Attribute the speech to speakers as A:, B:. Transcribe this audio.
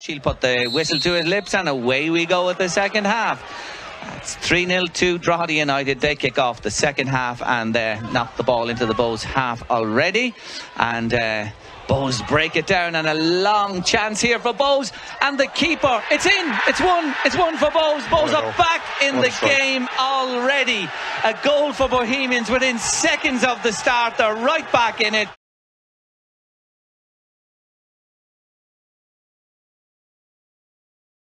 A: She'll put the whistle to his lips and away we go with the second half. It's 3 0 to Drogheda United. They kick off the second half and uh, knock the ball into the Bohs half already. And uh, Bohs break it down and a long chance here for Bohs. And the keeper, it's in, it's one, it's one for Bohs. Bohs are back in the game already. A goal for Bohemians within seconds of the start. They're right back in it.